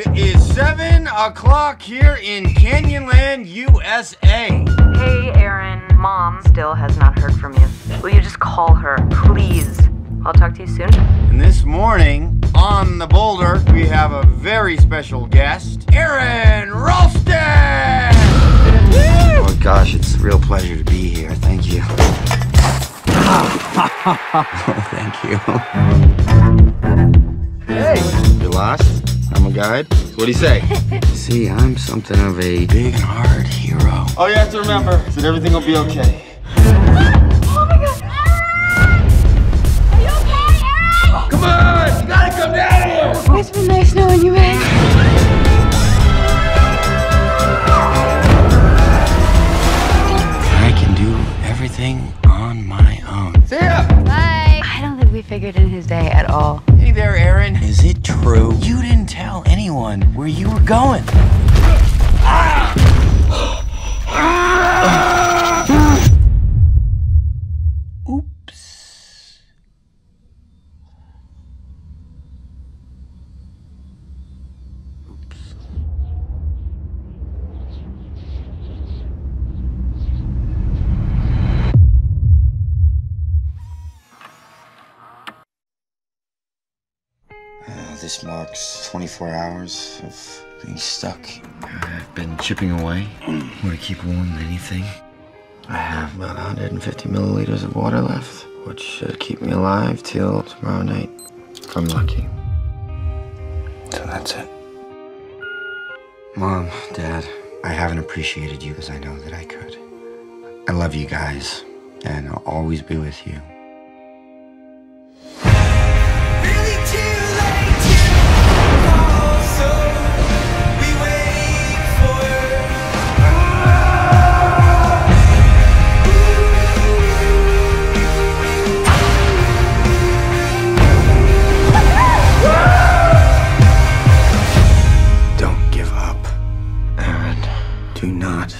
It is 7 o'clock here in Canyonland, USA. Hey, Aron. Mom still has not heard from you. Will you just call her, please? I'll talk to you soon. And this morning, on the boulder, we have a very special guest, Aron Ralston! Oh gosh, it's a real pleasure to be here. Thank you. oh, thank you. Hey, lost? I'm a guide. What do you say? See, I'm something of a big and hard hero. Oh, you have to remember that everything will be okay. Oh my god! Are you okay, Aron? Come on! You gotta come down here! It's been nice knowing you, man. I can do everything on my own. See ya! Bye. I don't think we figured in his day at all. Hey there, Aron. Is it true? Anyone where you were going. This marks 24 hours of being stuck. I've been chipping away. Want to keep warm than anything? I have about 150 milliliters of water left, which should keep me alive till tomorrow night, if I'm lucky. So that's it. Mom, Dad, I haven't appreciated you as I know that I could. I love you guys, and I'll always be with you. Do not